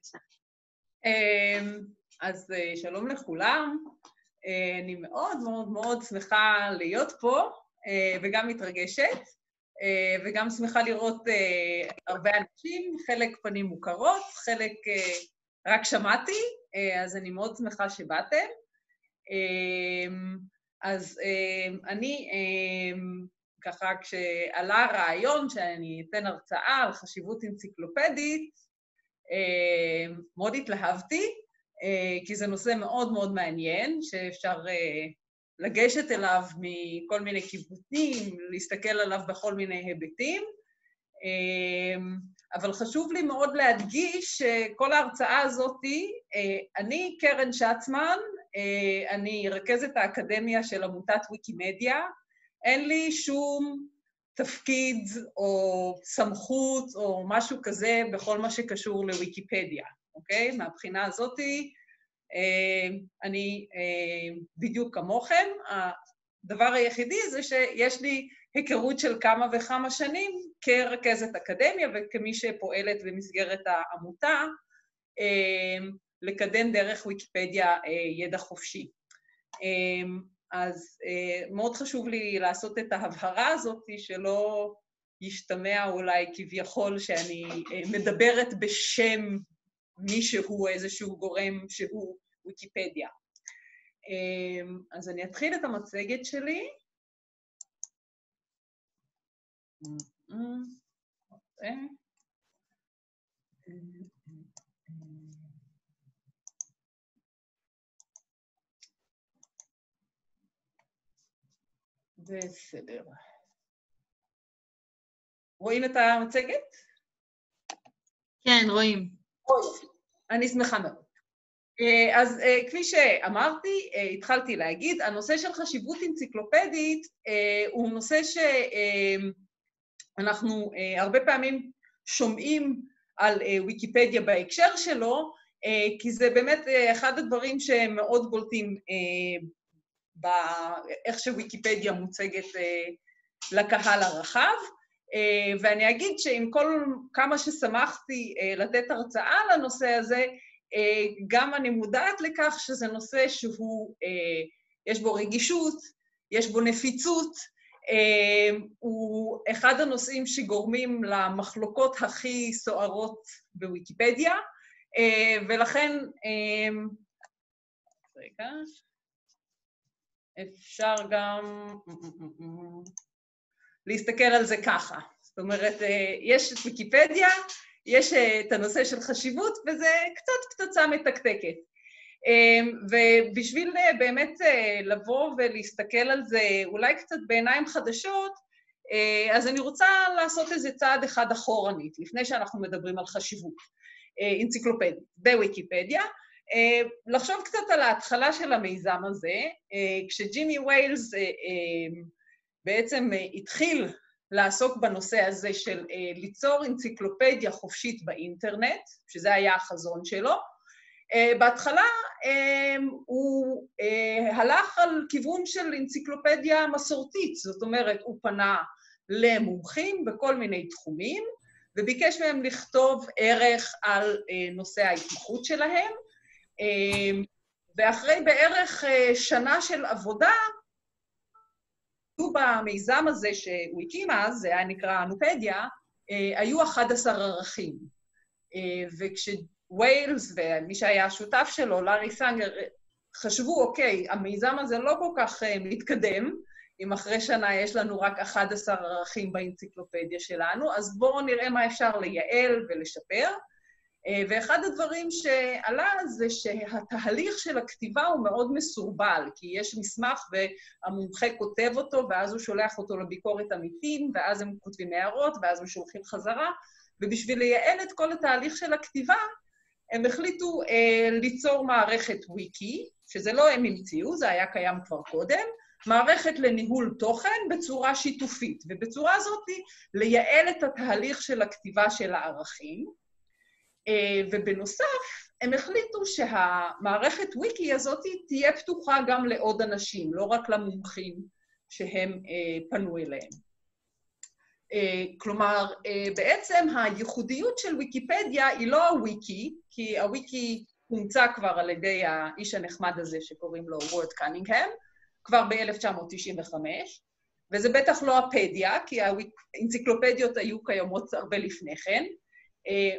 בבקשה. אז שלום לכולם. אני מאוד מאוד מאוד שמחה להיות פה, וגם מתרגשת, וגם שמחה לראות הרבה אנשים, חלק פנים מוכרות, חלק רק שמעתי, אז אני מאוד שמחה שבאתם. אז אני, ככה, כשעלה הרעיון שאני אתן הרצאה על חשיבות אנציקלופדית, מאוד התלהבתי, כי זה נושא מאוד מאוד מעניין, שאפשר לגשת אליו מכל מיני כיוונים, להסתכל עליו בכל מיני היבטים. אבל חשוב לי מאוד להדגיש שכל ההרצאה הזאת, אני קרן שצמן, אני רכזת האקדמיה של עמותת ויקימדיה, אין לי שום תפקיד או סמכות או משהו כזה בכל מה שקשור לוויקיפדיה, אוקיי? מהבחינה הזאת, אני בדיוק כמוכם. הדבר היחידי זה שיש לי היכרות של כמה וכמה שנים כרכזת אקדמיה וכמי שפועלת במסגרת העמותה לקדם דרך ויקיפדיה ידע חופשי. אז מאוד חשוב לי לעשות את ההבהרה הזאת, שלא ישתמע אולי כביכול שאני מדברת בשם מישהו, איזשהו גורם שהוא ויקיפדיה. אז אני אתחיל את המצגת שלי. בסדר. רואים את המצגת? כן, רואים. אני שמחה מאוד. אז כפי שאמרתי, התחלתי להגיד, הנושא של חשיבות אנציקלופדית הוא נושא שאנחנו הרבה פעמים שומעים על ויקיפדיה בהקשר שלו, כי זה באמת אחד הדברים שהם מאוד בולטים באיך שוויקיפדיה מוצגת לקהל הרחב. ואני אגיד שעם כל כמה ששמחתי לתת הרצאה לנושא הזה, גם אני מודעת לכך שזה נושא שהוא, יש בו רגישות, יש בו נפיצות, הוא אחד הנושאים שגורמים למחלוקות הכי סוערות בוויקיפדיה, ולכן, רגע, אפשר גם להסתכל על זה ככה. זאת אומרת, יש את ויקיפדיה, יש את הנושא של חשיבות, וזה קצת פצצה מתקתקת. ובשביל באמת לבוא ולהסתכל על זה אולי קצת בעיניים חדשות, אז אני רוצה לעשות איזה צעד אחד אחורנית, לפני שאנחנו מדברים על חשיבות אנציקלופדית בוויקיפדיה, לחשוב קצת על ההתחלה של המיזם הזה, כשג'ימי ויילס בעצם התחיל לעסוק בנושא הזה של ליצור אנציקלופדיה חופשית באינטרנט, שזה היה החזון שלו. בהתחלה הוא הלך על כיוון של אנציקלופדיה מסורתית, זאת אומרת, הוא פנה למומחים בכל מיני תחומים, וביקש מהם לכתוב ערך על נושא ההתמחות שלהם, ואחרי בערך שנה של עבודה, במיזם הזה שהוא הקים אז, זה היה נקרא אנופדיה, היו 11 ערכים. וכשוויילס ומי שהיה השותף שלו, לארי סנגר, חשבו, אוקיי, המיזם הזה לא כל כך מתקדם, אם אחרי שנה יש לנו רק 11 ערכים באנציקלופדיה שלנו, אז בואו נראה מה אפשר לייעל ולשפר. ואחד הדברים שעלה זה שהתהליך של הכתיבה הוא מאוד מסורבל, כי יש מסמך והמומחה כותב אותו, ואז הוא שולח אותו לביקורת עמיתים, ואז הם כותבים הערות, ואז הם שולחים חזרה, ובשביל לייעל את כל התהליך של הכתיבה, הם החליטו אה, ליצור מערכת וויקי, שזה לא הם המציאו, זה היה קיים כבר קודם, מערכת לניהול תוכן בצורה שיתופית, ובצורה הזאת לייעל את התהליך של הכתיבה של הערכים. ובנוסף, הם החליטו שהמערכת וויקי הזאת תהיה פתוחה גם לעוד אנשים, לא רק למומחים שהם פנו אליהם. כלומר, בעצם הייחודיות של ויקיפדיה היא לא הוויקי, כי הוויקי הומצא כבר על ידי האיש הנחמד הזה שקוראים לו וורד קנינגהם, כבר ב-1995, וזה בטח לא הפדיה, כי האנציקלופדיות היו קיימות הרבה לפני כן.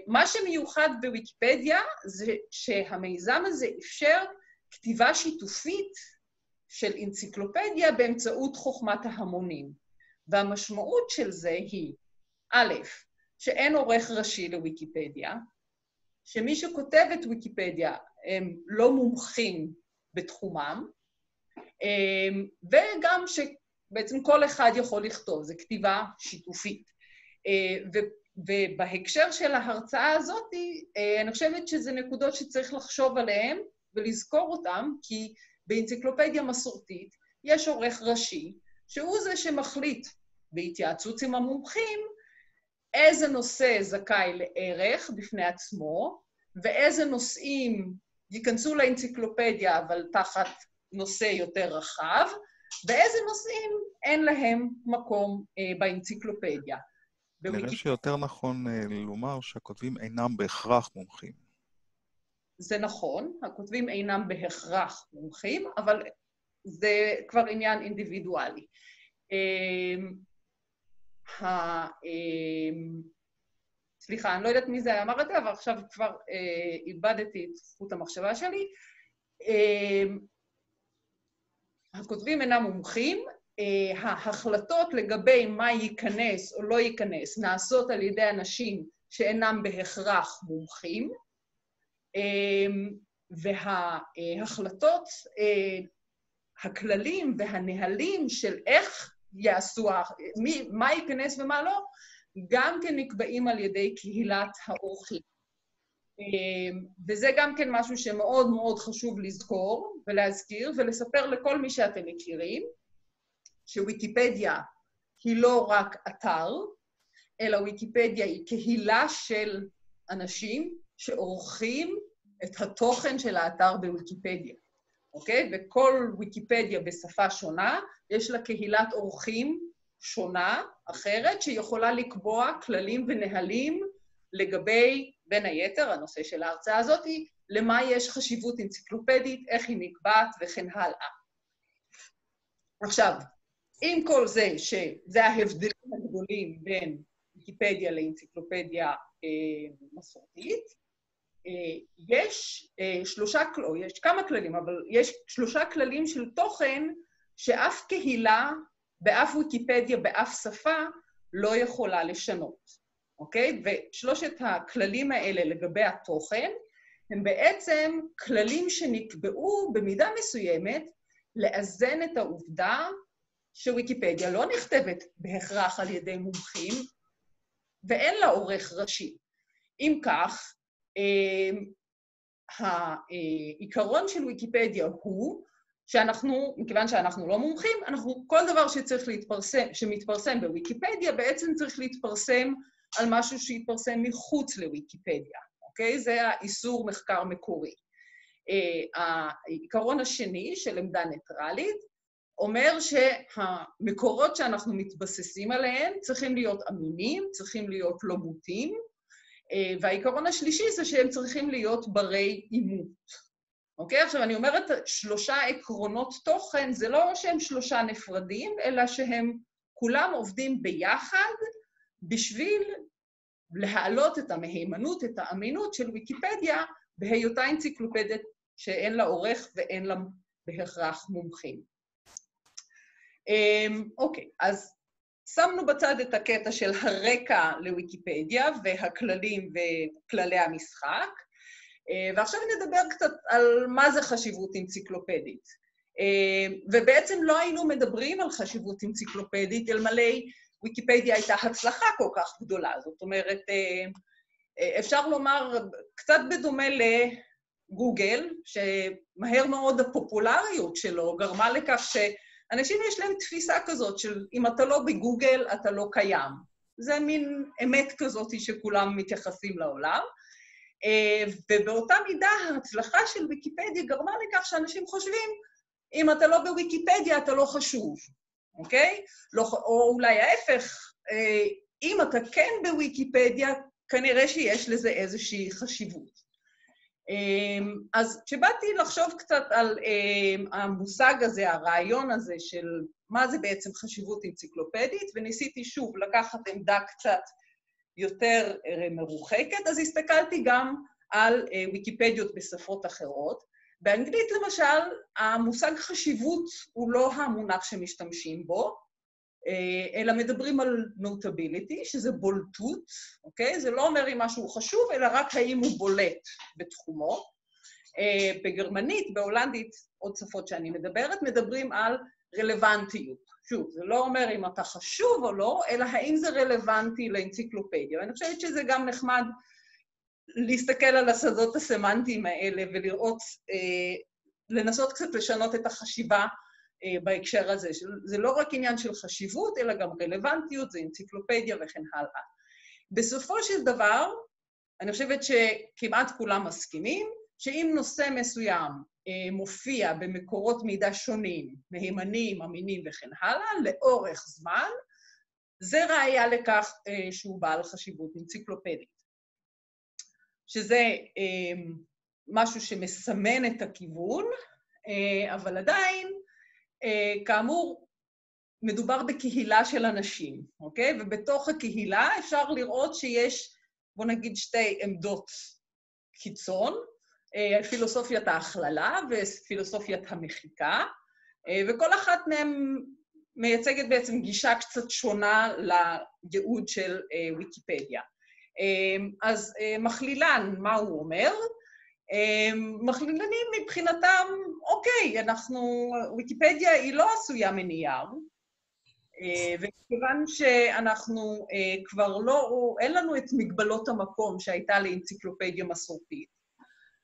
מה שמיוחד בוויקיפדיה זה שהמיזם הזה אפשר כתיבה שיתופית של אנציקלופדיה באמצעות חוכמת ההמונים. והמשמעות של זה היא, א', שאין עורך ראשי לוויקיפדיה, שמי שכותב את ויקיפדיה הם לא מומחים בתחומם, וגם שבעצם כל אחד יכול לכתוב, זו כתיבה שיתופית. ובהקשר של ההרצאה הזאת, אני חושבת שזה נקודות שצריך לחשוב עליהן ולזכור אותן, כי באנציקלופדיה מסורתית יש עורך ראשי, שהוא זה שמחליט בהתייעצות עם המומחים איזה נושא זכאי לערך בפני עצמו, ואיזה נושאים ייכנסו לאנציקלופדיה, אבל תחת נושא יותר רחב, ואיזה נושאים אין להם מקום אה, באנציקלופדיה. נראה שיותר נכון אה, לומר שהכותבים אינם בהכרח מומחים. זה נכון, הכותבים אינם בהכרח מומחים, אבל זה כבר עניין אינדיבידואלי. אמ, אמ, סליחה, אני לא יודעת מי זה אמר את זה, אבל עכשיו כבר אה, איבדתי את זכות המחשבה שלי. אמ, הכותבים אינם מומחים, ההחלטות לגבי מה ייכנס או לא ייכנס נעשות על ידי אנשים שאינם בהכרח מומחים, וההחלטות, אה, הכללים והנהלים של איך יעשו, מי, מה ייכנס ומה לא, גם כן נקבעים על ידי קהילת האורחים. אמ, וזה גם כן משהו שמאוד מאוד חשוב לזכור ולהזכיר ולספר לכל מי שאתם מכירים, שוויקיפדיה היא לא רק אתר, אלא ויקיפדיה היא קהילה של אנשים שעורכים את התוכן של האתר בוויקיפדיה, אוקיי? וכל ויקיפדיה בשפה שונה, יש לה קהילת אורחים שונה, אחרת, שיכולה לקבוע כללים ונהלים לגבי, בין היתר, הנושא של ההרצאה הזאת, למה יש חשיבות אנציקלופדית, איך היא נקבעת וכן הלאה. עכשיו, עם כל זה, שזה ההבדלים הגדולים בין ויקיפדיה לאנציקלופדיה אה, מסורתית, אה, יש אה, שלושה, או יש כמה כללים, אבל יש שלושה כללים של תוכן שאף קהילה באף ויקיפדיה, באף שפה, לא יכולה לשנות, אוקיי? ושלושת הכללים האלה לגבי התוכן, הם בעצם כללים שנקבעו במידה מסוימת לאזן את העובדה שוויקיפדיה לא נכתבת בהכרח על ידי מומחים ואין לה עורך ראשי. אם כך, אה, העיקרון של ויקיפדיה הוא שאנחנו, מכיוון שאנחנו לא מומחים, אנחנו, כל דבר שצריך להתפרסם, שמתפרסם בוויקיפדיה, בעצם צריך להתפרסם על משהו שיתפרסם מחוץ לוויקיפדיה, אוקיי? זה האיסור מחקר מקורי. Uh, העיקרון השני של עמדה ניטרלית אומר שהמקורות שאנחנו מתבססים עליהם צריכים להיות אמינים, צריכים להיות לא מוטים, uh, והעיקרון השלישי זה שהם צריכים להיות ברי אימות. אוקיי? עכשיו, אני אומרת שלושה עקרונות תוכן, זה לא שהם שלושה נפרדים, אלא שהם כולם עובדים ביחד בשביל להעלות את המהימנות, את האמינות של ויקיפדיה בהיותה אנציקלופדית שאין לה עורך ואין לה בהכרח מומחים. אמ, אוקיי, אז שמנו בצד את הקטע של הרקע לוויקיפדיה והכללים וכללי המשחק. אה, ועכשיו נדבר קצת על מה זה חשיבות אנציקלופדית. אה, ובעצם לא היינו מדברים על חשיבות אנציקלופדית, אלמלא ויקיפדיה הייתה הצלחה כל כך גדולה. זאת אומרת, אה, אפשר לומר, קצת בדומה לגוגל, שמהר מאוד הפופולריות שלו גרמה לכך שאנשים יש להם תפיסה כזאת של אם אתה לא בגוגל, אתה לא קיים. זה מין אמת כזאת שכולם מתייחסים לעולם. אה, ובאותה מידה ההצלחה של ויקיפדיה גרמה לכך שאנשים חושבים, אם אתה לא בוויקיפדיה, אתה לא חשוב, אוקיי? לא, או אולי ההפך, אה, אם אתה כן בוויקיפדיה, כנראה שיש לזה איזושהי חשיבות. אמ, אז כשבאתי לחשוב קצת על אמ, המושג הזה, הרעיון הזה של מה זה בעצם חשיבות אנציקלופדית, וניסיתי שוב לקחת עמדה קצת יותר אה, מרוחקת, אז הסתכלתי גם על אה, ויקיפדיות בשפות אחרות. באנגלית למשל, המושג חשיבות הוא לא המונח שמשתמשים בו, אלא מדברים על נוטביליטי, שזה בולטות, אוקיי? זה לא אומר אם משהו חשוב, אלא רק האם הוא בולט בתחומו. בגרמנית, בהולנדית, עוד שפות שאני מדברת, מדברים על רלוונטיות. שוב, זה לא אומר אם אתה חשוב או לא, אלא האם זה רלוונטי לאנציקלופדיה. ואני חושבת שזה גם נחמד להסתכל על השדות הסמנטיים האלה ולראות, אה, לנסות קצת לשנות את החשיבה אה, בהקשר הזה. זה לא רק עניין של חשיבות, אלא גם רלוונטיות, זה אנציקלופדיה וכן הלאה. בסופו של דבר, אני חושבת שכמעט כולם מסכימים, שאם נושא מסוים אה, מופיע במקורות מידע שונים, מהימנים, אמינים וכן הלאה, לאורך זמן, זה ראיה לכך אה, שהוא בעל חשיבות אנציקלופדית. שזה אה, משהו שמסמן את הכיוון, אבל עדיין, כאמור, מדובר בקהילה של אנשים, אוקיי? ובתוך הקהילה אפשר לראות שיש, בוא נגיד, שתי עמדות קיצון, אה, פילוסופיית ההכללה ופילוסופיית המחיקה, אה, וכל אחת מהן מייצגת בעצם גישה קצת שונה לייעוד של אה, ויקיפדיה. אז מכלילן, מה הוא אומר? מכלילנים מבחינתם, אוקיי, אנחנו, ויקיפדיה היא לא עשויה מנייר, וכיוון שאנחנו כבר לא, אין לנו את מגבלות המקום שהייתה לאנציקלופדיה מסורתית,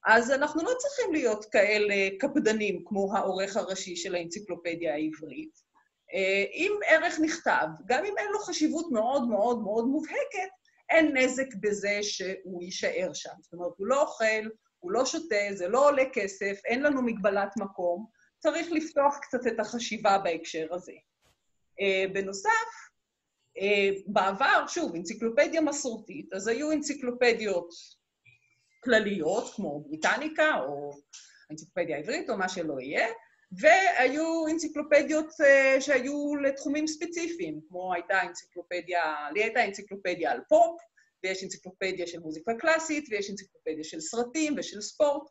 אז אנחנו לא צריכים להיות כאלה קפדנים כמו העורך הראשי של האנציקלופדיה העברית. אה, אם ערך נכתב, גם אם אין לו חשיבות מאוד מאוד מאוד מובהקת, אין נזק בזה שהוא יישאר שם. זאת אומרת, הוא לא אוכל, הוא לא שותה, זה לא עולה כסף, אין לנו מגבלת מקום, צריך לפתוח קצת את החשיבה בהקשר הזה. אה, בנוסף, אה, בעבר, שוב, אנציקלופדיה מסורתית, אז היו אנציקלופדיות כלליות, כמו בריטניקה או אנציקלופדיה עברית או מה שלא יהיה, והיו אנציקלופדיות uh, שהיו לתחומים ספציפיים, כמו הייתה אנציקלופדיה, לי הייתה אנציקלופדיה על פופ, ויש אנציקלופדיה של מוזיקה קלאסית, ויש אנציקלופדיה של סרטים ושל ספורט.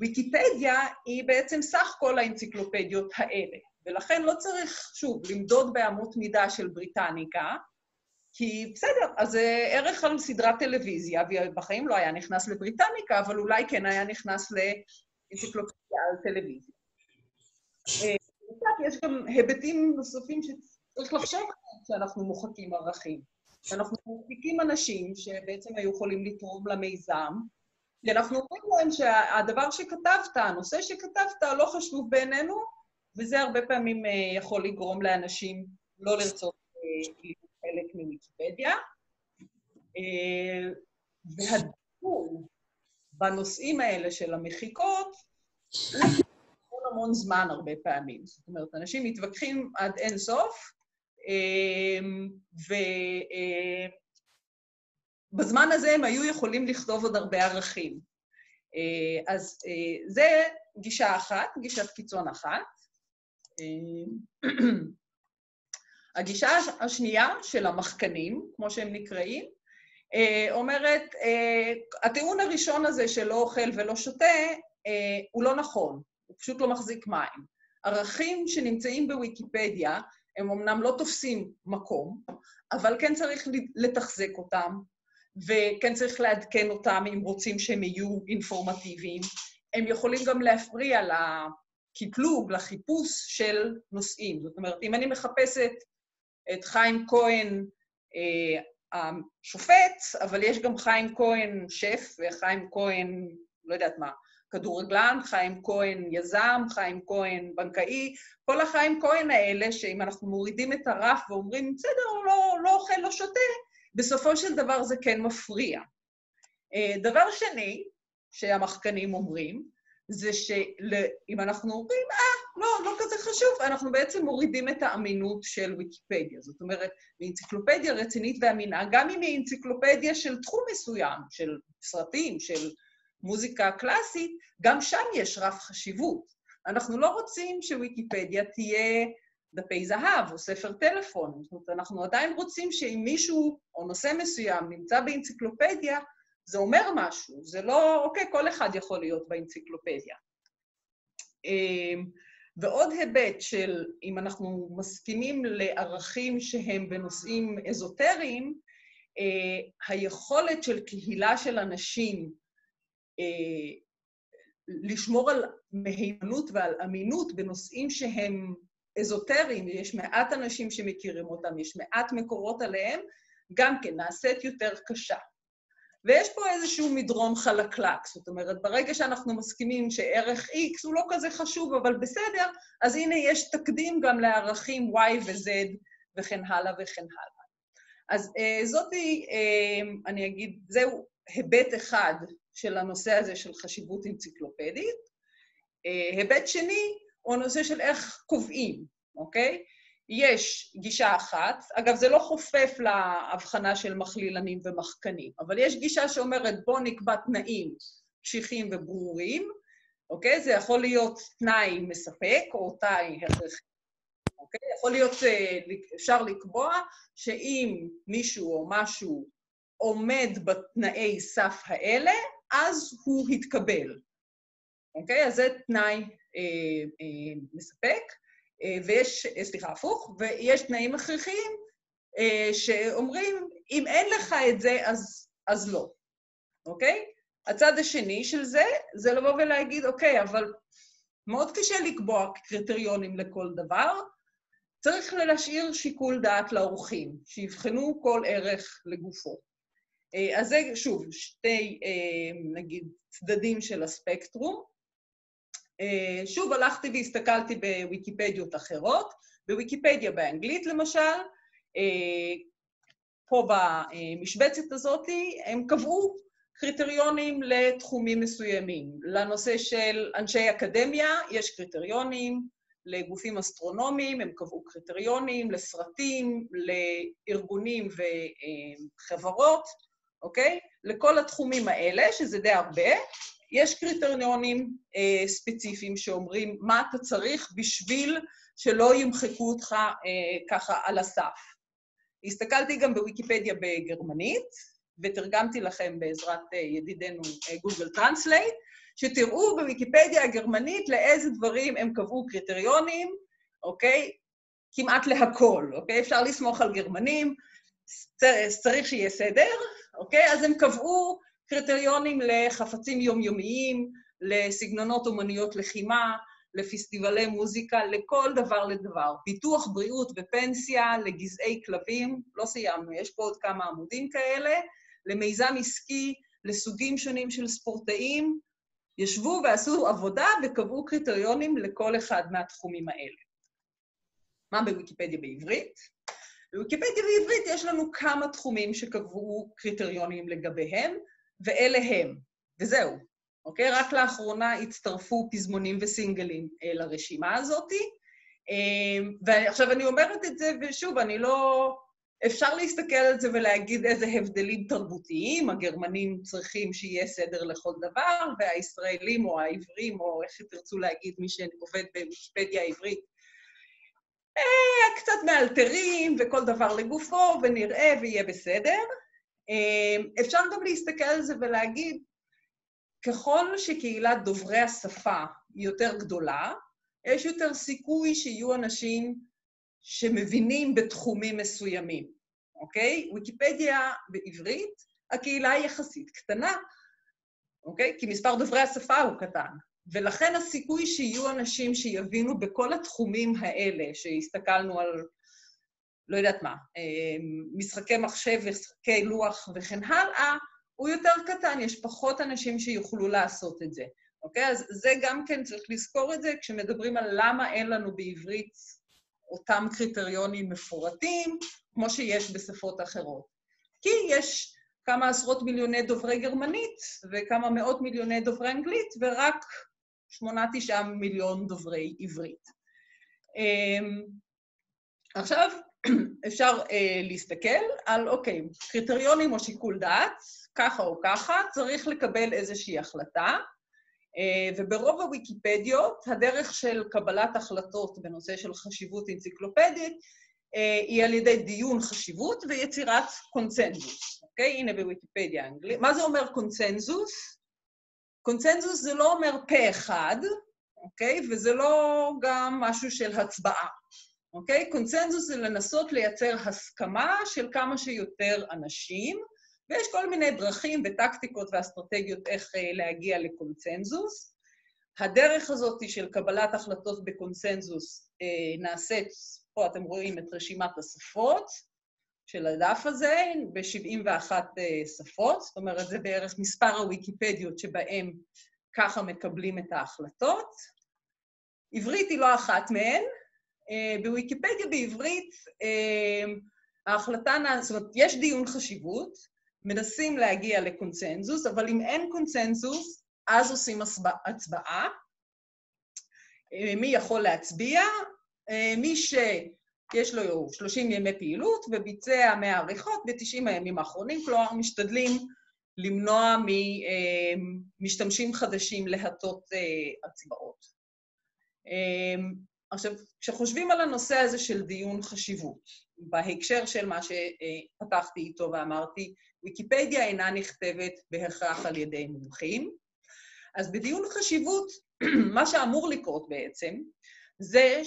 ויקיפדיה היא בעצם סך כל האנציקלופדיות האלה, ולכן לא צריך, שוב, למדוד באמות מידה של בריטניקה, כי בסדר, אז זה ערך על סדרת טלוויזיה, ובחיים לא היה נכנס לבריטניקה, אבל אולי כן היה נכנס לאנציקלופדיה על טלוויזיה. אה, יש גם היבטים נוספים שצריך לחשוב עליהם כשאנחנו מוחקים ערכים. אנחנו מוחקים אנשים שבעצם היו יכולים לתרום למיזם, כי אנחנו אומרים להם שהדבר שכתבת, הנושא שכתבת, לא חשוב בעינינו, וזה הרבה פעמים אה, יכול לגרום לאנשים לא לרצות חלק מוויקיפדיה. אה, והדיון בנושאים האלה של המחיקות, המון המון זמן הרבה פעמים. זאת אומרת, אנשים מתווכחים עד אין סוף, אה, ובזמן אה, הזה הם היו יכולים לכתוב עוד הרבה ערכים. אז זה גישה אחת, גישת קיצון אחת. הגישה השנייה של המחקנים, כמו שהם נקראים, אה, אומרת, אה, הטיעון הראשון הזה של לא אוכל ולא שותה, אה, הוא לא נכון, הוא פשוט לא מחזיק מים. ערכים שנמצאים בוויקיפדיה, הם אמנם לא תופסים מקום, אבל כן צריך לתחזק אותם, וכן צריך לעדכן אותם אם רוצים שהם יהיו אינפורמטיביים. הם יכולים גם להפריע לקטלוג, לחיפוש של נושאים. זאת אומרת, אם אני מחפשת את חיים כהן אה, השופט, אבל יש גם חיים כהן שף וחיים כהן, לא יודעת מה, כדורגלן, חיים כהן יזם, חיים כהן בנקאי, כל החיים כהן האלה, שאם אנחנו מורידים את הרף ואומרים, בסדר, הוא לא, לא אוכל, לא שותה, בסופו של דבר זה כן מפריע. אה, דבר שני, שהמחקנים אומרים, זה שאם אנחנו אומרים, אה, לא, לא כזה חשוב, אנחנו בעצם מורידים את האמינות של ויקיפדיה. זאת אומרת, באנציקלופדיה רצינית ואמינה, גם אם היא אנציקלופדיה של תחום מסוים, של סרטים, של מוזיקה קלאסית, גם שם יש רף חשיבות. אנחנו לא רוצים שוויקיפדיה תהיה דפי זהב או ספר טלפון. זאת אומרת, אנחנו עדיין רוצים שאם מישהו או נושא מסוים נמצא באנציקלופדיה, זה אומר משהו, זה לא, אוקיי, כל אחד יכול להיות באנציקלופדיה. אמ, ועוד היבט של, אם אנחנו מסכימים לערכים שהם בנושאים אזוטריים, אה, היכולת של קהילה של אנשים לשמור על מהימנות ועל אמינות בנושאים שהם אזוטריים, יש מעט אנשים שמכירים אותם, יש מעט מקורות עליהם, גם כן נעשית יותר קשה. ויש פה איזשהו מדרון חלקלק, זאת אומרת, ברגע שאנחנו מסכימים שערך X הוא לא כזה חשוב, אבל בסדר, אז הנה יש תקדים גם לערכים Y ו-Z וכן הלאה וכן הלאה. אז אה, זאתי, אה, אני אגיד, זהו היבט אחד של הנושא הזה של חשיבות אנציקלופדית. אה, היבט שני הוא הנושא של איך קובעים, אוקיי? יש גישה אחת, אגב, זה לא חופף להבחנה של מכלילנים ומחקנים, אבל יש גישה שאומרת, בואו נקבע תנאים קשיחים וברורים, אוקיי? זה יכול להיות תנאי מספק או תנאי הכרחי. אוקיי? יכול להיות, אה, אפשר לקבוע שאם מישהו או משהו עומד בתנאי סף האלה, אז הוא התקבל. אוקיי? אז זה תנאי אה, אה, מספק. אה, ויש, אה, סליחה, הפוך, ויש תנאים הכרחיים אה, שאומרים, אם אין לך את זה, אז, אז לא, אוקיי? הצד השני של זה, זה לבוא ולהגיד, אוקיי, אבל מאוד קשה לקבוע קריטריונים לכל דבר, צריך להשאיר שיקול דעת לאורחים, שיבחנו כל ערך לגופו. אז זה, שוב, שתי, נגיד, צדדים של הספקטרום. אה, שוב הלכתי והסתכלתי בוויקיפדיות אחרות, בוויקיפדיה באנגלית למשל, אה, פה במשבצת הזאת, הם קבעו קריטריונים לתחומים מסוימים. לנושא של אנשי אקדמיה יש קריטריונים, לגופים אסטרונומיים הם קבעו קריטריונים, לסרטים, לארגונים וחברות, אוקיי? לכל התחומים האלה, שזה די הרבה, יש קריטריונים אה, ספציפיים שאומרים מה אתה צריך בשביל שלא ימחקו אותך אה, ככה על הסף. הסתכלתי גם בוויקיפדיה בגרמנית, ותרגמתי לכם בעזרת אה, ידידנו אה, Google Translate, שתראו בוויקיפדיה הגרמנית לאיזה דברים הם קבעו קריטריונים, אוקיי? כמעט להכול, אוקיי? אפשר לסמוך על גרמנים, צריך שיהיה סדר, אוקיי? אז הם קבעו קריטריונים לחפצים יומיומיים, לסגנונות אומנויות לחימה, לפסטיבלי מוזיקה, לכל דבר לדבר. פיתוח בריאות ופנסיה, לגזעי כלבים, לא סיימנו, יש פה עוד כמה עמודים כאלה, למיזם עסקי, לסוגים שונים של ספורטאים, ישבו ועשו עבודה וקבעו קריטריונים לכל אחד מהתחומים האלה. מה בוויקיפדיה בעברית? בוויקיפדיה בעברית יש לנו כמה תחומים שקבעו קריטריונים לגביהם, ואלה הם, וזהו, אוקיי? רק לאחרונה הצטרפו פזמונים וסינגלים אה, לרשימה הזאת. אה, ועכשיו אני אומרת את זה, ושוב, אני לא... אפשר להסתכל על זה ולהגיד איזה הבדלים תרבותיים, הגרמנים צריכים שיהיה סדר לכל דבר, והישראלים או העברים, או איך שתרצו להגיד, מי שעובד בוויקיפדיה העברית, קצת מאלתרים, וכל דבר לגופו, ונראה ויהיה בסדר. אמ, אפשר גם להסתכל על זה ולהגיד, ככל שקהילת דוברי השפה יותר גדולה, יש יותר סיכוי שיהיו אנשים שמבינים בתחומים מסוימים, אוקיי? ויקיפדיה בעברית, הקהילה היא יחסית קטנה, אוקיי? כי מספר דוברי השפה הוא קטן. ולכן הסיכוי שיהיו אנשים שיבינו בכל התחומים האלה, שהסתכלנו על לא יודעת מה, אמ, משחקי מחשב, משחקי לוח וכן הלאה, הוא יותר קטן, יש פחות אנשים שיוכלו לעשות את זה, אוקיי? אז זה גם כן, צריך לזכור את זה כשמדברים על למה אין לנו בעברית אותם קריטריונים מפורטים, כמו שיש בשפות אחרות. כי יש כמה עשרות מיליוני דוברי גרמנית וכמה מאות מיליוני דוברי אנגלית, ורק שמונה, תשעה מיליון דוברי עברית. אמ, עכשיו, אפשר uh, להסתכל על, אוקיי, קריטריונים או שיקול דעת, ככה או ככה, צריך לקבל איזושהי החלטה, uh, וברוב הוויקיפדיות, הדרך של קבלת החלטות בנושא של חשיבות אנציקלופדית uh, היא על ידי דיון חשיבות ויצירת קונצנזוס. אוקיי? הנה בוויקיפדיה האנגלית. מה זה אומר קונצנזוס? קונצנזוס זה לא אומר פה אחד, אוקיי? וזה לא גם משהו של הצבעה. אוקיי? קונצנזוס זה לנסות לייצר הסכמה של כמה שיותר אנשים, ויש כל מיני דרכים וטקטיקות ואסטרטגיות איך אה, להגיע לקונצנזוס. הדרך הזאת של קבלת החלטות בקונצנזוס אה, נעשית, פה אתם רואים את רשימת השפות של הדף הזה, ב-71 אה, שפות, זאת אומרת, זה בערך מספר הוויקיפדיות שבהם ככה מקבלים את ההחלטות. עברית היא לא אחת מהן, אה, בוויקיפדיה בעברית אה, ההחלטה, זאת אומרת, יש דיון חשיבות, מנסים להגיע לקונצנזוס, אבל אם אין קונצנזוס, אז עושים הצבעה. מי יכול להצביע? מי שיש לו 30 ימי פעילות וביצע 100 עריכות ב-90 הימים האחרונים, כלומר, משתדלים למנוע ממשתמשים חדשים להטות הצבעות. עכשיו, כשחושבים על הנושא הזה של דיון חשיבות, בהקשר של מה שפתחתי איתו ואמרתי, ויקיפדיה אינה נכתבת בהכרח על ידי מומחים, אז בדיון חשיבות, מה שאמור לקרות בעצם, זה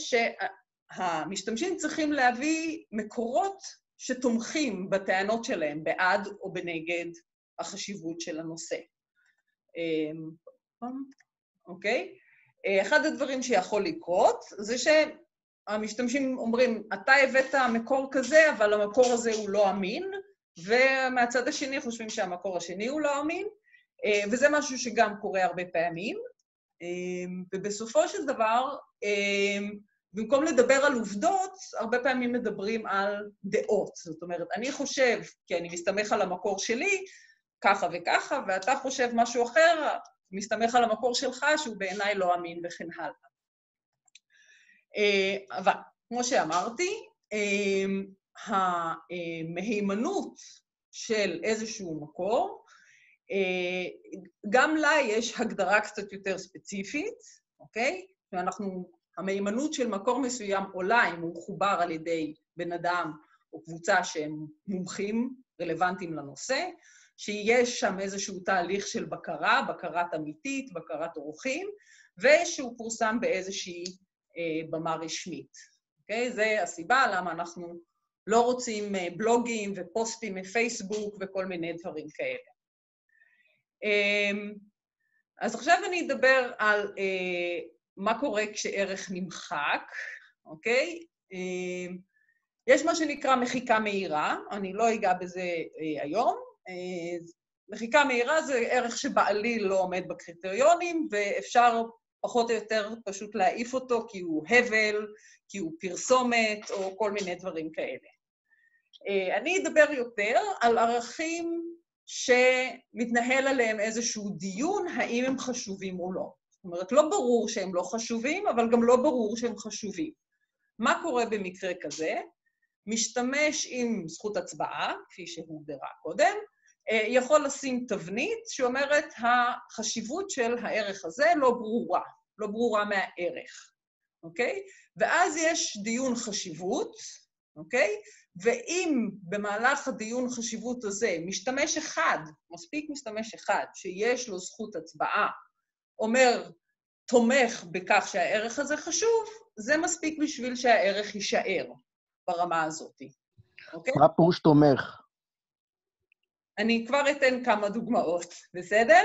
שהמשתמשים צריכים להביא מקורות שתומכים בטענות שלהם בעד או בנגד החשיבות של הנושא. אמ, אוקיי? אחד הדברים שיכול לקרות זה שהמשתמשים אומרים, אתה הבאת מקור כזה, אבל המקור הזה הוא לא אמין, ומהצד השני חושבים שהמקור השני הוא לא אמין, וזה משהו שגם קורה הרבה פעמים. ובסופו של דבר, במקום לדבר על עובדות, הרבה פעמים מדברים על דעות. זאת אומרת, אני חושב, כי אני מסתמך על המקור שלי, ככה וככה, ואתה חושב משהו אחר, מסתמך על המקור שלך, שהוא בעיניי לא אמין וכן הלאה. אה, אבל כמו שאמרתי, אה, המהימנות של איזשהו מקור, אה, גם לה יש הגדרה קצת יותר ספציפית, אוקיי? ואנחנו, המהימנות של מקור מסוים עולה אם הוא מחובר על ידי בן אדם או קבוצה שהם מומחים רלוונטיים לנושא, שיש שם איזשהו תהליך של בקרה, בקרת אמיתית, בקרת אורחים, ושהוא פורסם באיזושהי אה, במה רשמית. אוקיי? זה הסיבה למה אנחנו לא רוצים אה, בלוגים ופוסטים מפייסבוק וכל מיני דברים כאלה. אה, אז עכשיו אני אדבר על אה, מה קורה כשערך נמחק, אוקיי? אה, יש מה שנקרא מחיקה מהירה, אני לא אגע בזה אה, היום, מחיקה מהירה זה ערך שבעליל לא עומד בקריטריונים, ואפשר פחות או יותר פשוט להעיף אותו כי הוא הבל, כי הוא פרסומת, או כל מיני דברים כאלה. אה, אני אדבר יותר על ערכים שמתנהל עליהם איזשהו דיון, האם הם חשובים או לא. זאת אומרת, לא ברור שהם לא חשובים, אבל גם לא ברור שהם חשובים. מה קורה במקרה כזה? משתמש עם זכות הצבעה, כפי שהוגדרה קודם, אה, יכול לשים תבנית שאומרת החשיבות של הערך הזה לא ברורה, לא ברורה מהערך, אוקיי? ואז יש דיון חשיבות, אוקיי? ואם במהלך הדיון חשיבות הזה משתמש אחד, מספיק משתמש אחד, שיש לו זכות הצבעה, אומר, תומך בכך שהערך הזה חשוב, זה מספיק בשביל שהערך יישאר ברמה הזאת, אוקיי? מה פירוש תומך? אני כבר אתן כמה דוגמאות, בסדר?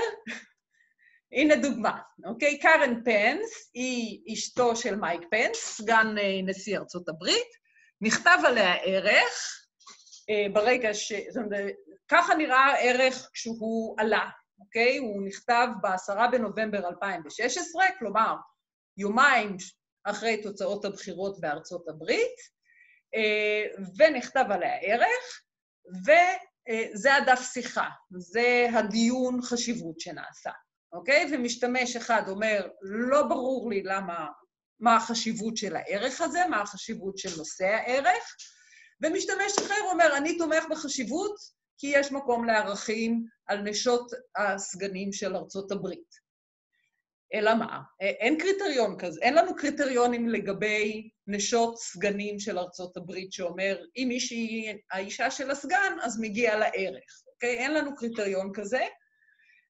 הנה דוגמה, אוקיי? קארן פנס היא אשתו של מייק פנס, סגן אה, נשיא ארצות הברית, נכתב עליה ערך אה, ברגע ש... זאת אומרת, ככה נראה הערך כשהוא עלה, אוקיי? הוא נכתב ב-10 בנובמבר 2016, כלומר, יומיים אחרי תוצאות הבחירות בארצות הברית, אה, ונכתב עליה ערך, ו... אה, הדף שיחה, זה הדיון חשיבות שנעשה, אוקיי? ומשתמש אחד אומר, לא ברור לי למה מה החשיבות של הערך הזה, מה החשיבות של נושא הערך, ומשתמש אחר אומר, אני תומך בחשיבות כי יש מקום לערכים על נשות הסגנים של ארצות הברית. אלא מה? אין קריטריון כזה, אין לנו קריטריונים לגבי נשות סגנים של ארצות הברית שאומר, אם מישהי האישה של הסגן, אז מגיע לה ערך, אוקיי? אין לנו קריטריון כזה.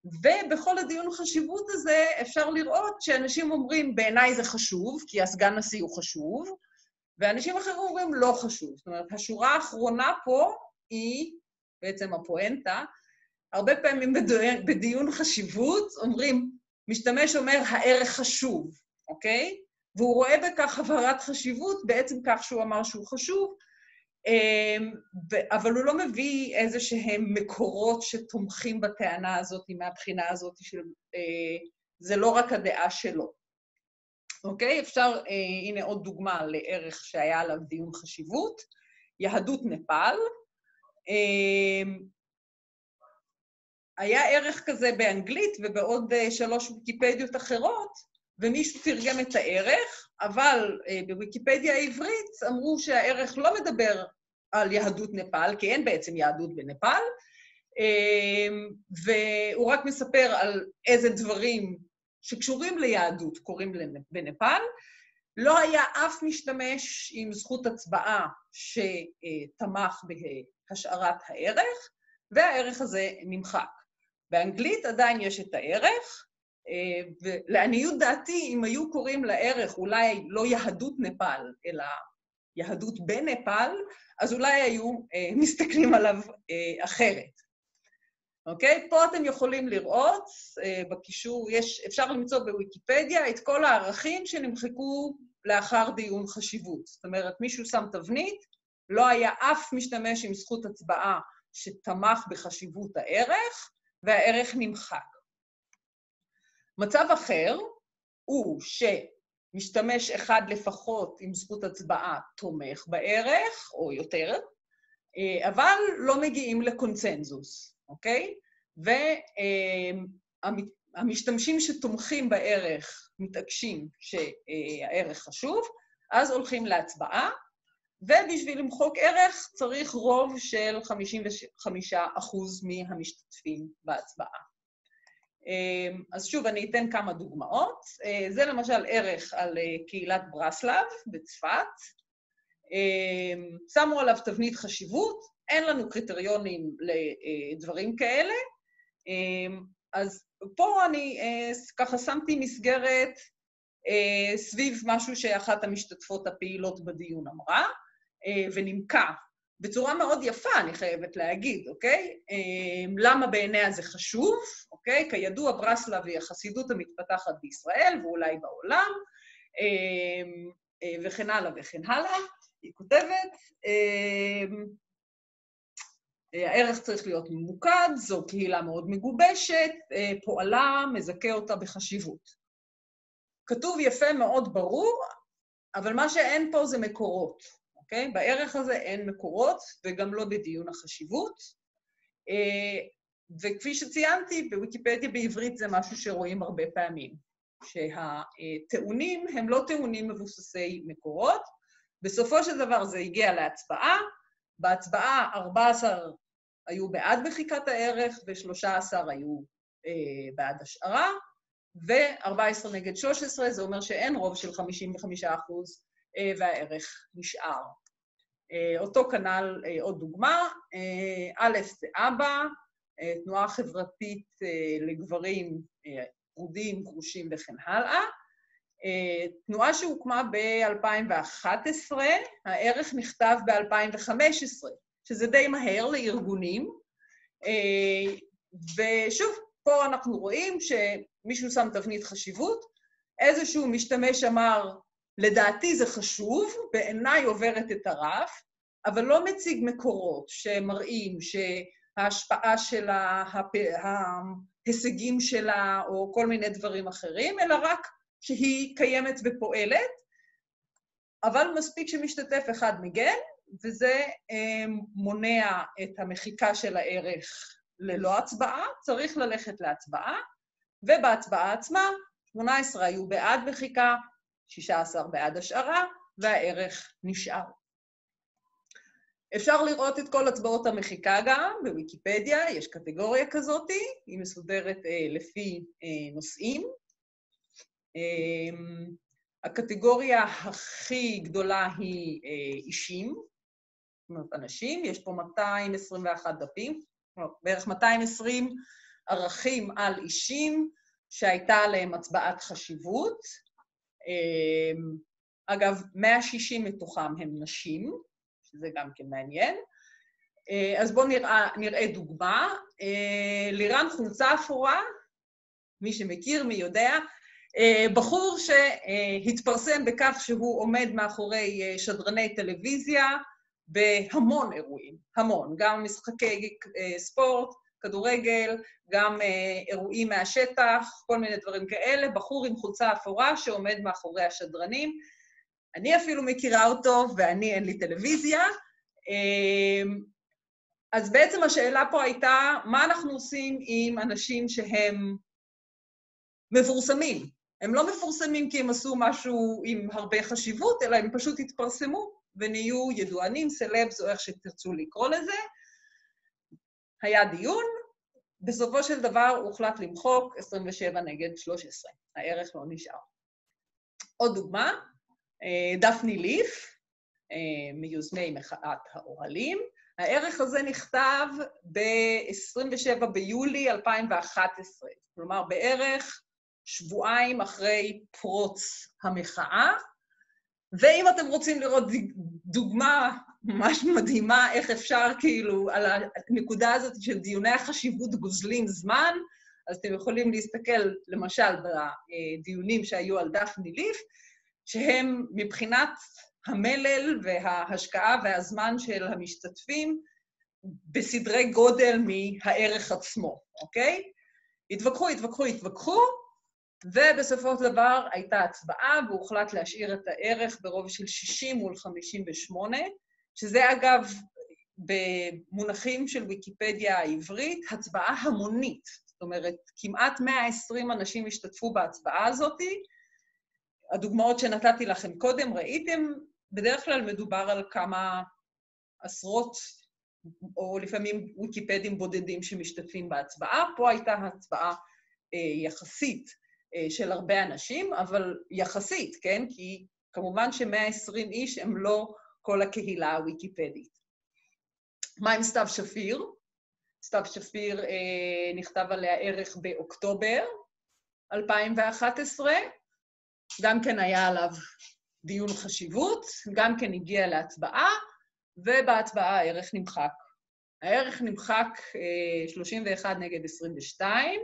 ובכל הדיון חשיבות הזה אפשר לראות שאנשים אומרים, בעיניי זה חשוב, כי הסגן נשיא הוא חשוב, ואנשים אחרים אומרים, לא חשוב. זאת אומרת, השורה האחרונה פה היא, בעצם הפואנטה, הרבה פעמים בדיון חשיבות אומרים, משתמש אומר, הערך חשוב, אוקיי? והוא רואה בכך הבהרת חשיבות, בעצם כך שהוא אמר שהוא חשוב, אמ, אבל הוא לא מביא איזה שהם מקורות שתומכים בטענה הזאת מהבחינה הזאת של... אה, זה לא רק הדעה שלו. אוקיי? אפשר, אה, הנה עוד דוגמה לערך שהיה עליו דיון חשיבות, יהדות נפאל. אה, היה ערך כזה באנגלית ובעוד אה, שלוש ויקיפדיות אחרות, ומישהו תרגם את הערך, אבל אה, בוויקיפדיה העברית אמרו שהערך לא מדבר על יהדות נפאל, כי אין בעצם יהדות בנפאל, אה, והוא רק מספר על איזה דברים שקשורים ליהדות קורים בנפאל. לא היה אף משתמש עם זכות הצבעה שתמך בהשארת הערך, והערך הזה נמחק. באנגלית עדיין יש את הערך, ולעניות דעתי, אם היו קוראים לערך אולי לא יהדות נפאל, אלא יהדות בנפאל, אז אולי היו מסתכלים עליו אחרת. אוקיי? פה אתם יכולים לראות, אה, בקישור, יש, אפשר למצוא בוויקיפדיה את כל הערכים שנמחקו לאחר דיון חשיבות. זאת אומרת, מישהו שם תבנית, לא היה אף משתמש עם זכות הצבעה שתמך בחשיבות הערך, והערך נמחק. מצב אחר הוא שמשתמש אחד לפחות עם זכות הצבעה תומך בערך, או יותר, אה, אבל לא מגיעים לקונצנזוס. אוקיי? והמשתמשים שתומכים בערך מתעקשים שהערך חשוב, אז הולכים להצבעה, ובשביל למחוק ערך צריך רוב של 55 אחוז מהמשתתפים בהצבעה. אז שוב, אני אתן כמה דוגמאות. זה למשל ערך על קהילת ברסלב בצפת. שמו עליו תבנית חשיבות, אין לנו קריטריונים לדברים כאלה. אמ, אז פה אני אה, ככה שמתי מסגרת אה, סביב משהו שאחת המשתתפות הפעילות בדיון אמרה, אה, ונימקה בצורה מאוד יפה, אני חייבת להגיד, אוקיי? אמ, למה בעיניה זה חשוב, אוקיי? כידוע, ברסלב היא החסידות המתפתחת בישראל ואולי בעולם, אמ, וכן הלאה וכן הלאה. היא כותבת, אה, הערך צריך להיות ממוקד, זו קהילה מאוד מגובשת, אה, פועלה מזכה אותה בחשיבות. כתוב יפה מאוד ברור, אבל מה שאין פה זה מקורות, אוקיי? בערך הזה אין מקורות, וגם לא בדיון החשיבות. אה, וכפי שציינתי, בוויקיפדיה בעברית זה משהו שרואים הרבה פעמים, שהטיעונים הם לא טיעונים מבוססי מקורות. בסופו של דבר זה הגיע להצבעה, בהצבעה 14 היו בעד מחיקת הערך ו-13 היו אה, בעד השערה, ו-14 נגד 13, זה אומר שאין רוב של 55 אחוז והערך נשאר. אה, אותו כנ"ל, אה, עוד דוגמה, אה, א' זה אבא, אה, תנועה חברתית אה, לגברים אה, פרודים, גרושים וכן הלאה. אה, תנועה שהוקמה ב-2011, הערך נכתב ב-2015, שזה די מהר לארגונים. אה, ושוב, פה אנחנו רואים שמישהו שם תבנית חשיבות, איזשהו משתמש אמר, לדעתי זה חשוב, בעיניי עוברת את הרף, אבל לא מציג מקורות שמראים שההשפעה שלה, ההישגים שלה, או כל מיני דברים אחרים, אלא רק שהיא קיימת ופועלת, אבל מספיק שמשתתף אחד מגן, וזה אמ, מונע את המחיקה של הערך ללא הצבעה, צריך ללכת להצבעה, ובהצבעה עצמה 18 היו בעד מחיקה, 16 בעד השערה, והערך נשאר. אפשר לראות את כל הצבעות המחיקה גם בוויקיפדיה, יש קטגוריה כזאת, היא מסודרת אה, לפי אה, נושאים. אה, הקטגוריה הכי גדולה היא אה, אישים, זאת אומרת אנשים, יש פה 221 דפים, בערך 220 ערכים על אישים שהייתה עליהם הצבעת חשיבות. אה, אגב, 160 מתוכם הם נשים, שזה גם כן מעניין. אה, אז בואו נראה, נראה דוגמה. אה, לירן חולצה אפורה, מי שמכיר, מי יודע, אה, בחור שהתפרסם בכך שהוא עומד מאחורי שדרני טלוויזיה בהמון אירועים, המון, גם משחקי ספורט, כדורגל, גם אירועים מהשטח, כל מיני דברים כאלה, בחור עם חולצה אפורה שעומד מאחורי השדרנים. אני אפילו מכירה אותו, ואני אין לי טלוויזיה. אמ, אז בעצם השאלה פה הייתה, מה אנחנו עושים עם אנשים שהם מפורסמים? הם לא מפורסמים כי הם עשו משהו עם הרבה חשיבות, אלא הם פשוט התפרסמו ונהיו ידוענים, סלבס, או איך שתרצו לקרוא לזה. היה דיון, בסופו של דבר הוחלט למחוק 27 נגד 13. הערך לא נשאר. עוד דוגמה, אה, דפני ליף, אה, מיוזמי מחאת האוהלים. הערך הזה נכתב ב-27 ביולי 2011, כלומר בערך שבועיים אחרי פרוץ המחאה. ואם אתם רוצים לראות דוגמה ממש מדהימה איך אפשר כאילו על הנקודה הזאת של דיוני החשיבות גוזלים זמן, אז אתם יכולים להסתכל למשל בדיונים שהיו על דפני ליף, שהם מבחינת המלל וההשקעה והזמן של המשתתפים בסדרי גודל מהערך עצמו, אוקיי? התווכחו, התווכחו, התווכחו, ובסופו של דבר הייתה הצבעה והוחלט להשאיר את הערך ברוב של 60 מול 58, שזה אגב, במונחים של ויקיפדיה העברית, הצבעה המונית. זאת אומרת, כמעט 120 אנשים השתתפו בהצבעה הזאתי, הדוגמאות שנתתי לכם קודם, ראיתם, בדרך כלל מדובר על כמה עשרות, או לפעמים ויקיפדים בודדים שמשתתפים בהצבעה. פה הייתה הצבעה אה, יחסית אה, של הרבה אנשים, אבל יחסית, כן? כי כמובן ש-120 איש הם לא כל הקהילה הוויקיפדית. מה עם סתיו שפיר? סתיו שפיר אה, נכתב עליה ערך באוקטובר 2011, גם כן היה עליו דיון חשיבות, גם כן הגיע להצבעה, ובהצבעה הערך נמחק. הערך נמחק 31 נגד 22,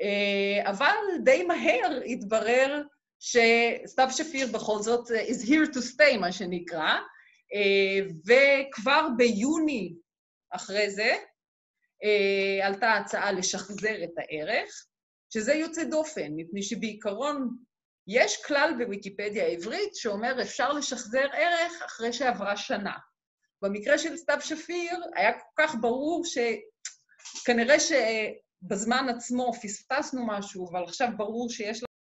אה, אבל די מהר התברר שסתיו שפיר בכל זאת is here to stay, מה שנקרא, אה, וכבר ביוני אחרי זה אה, עלתה הצעה לשחזר את הערך, שזה יוצא דופן, מפני שבעיקרון יש כלל בוויקיפדיה העברית שאומר אפשר לשחזר ערך אחרי שעברה שנה. במקרה של סתיו שפיר היה כל כך ברור שכנראה שבזמן עצמו פספסנו משהו, אבל עכשיו ברור שיש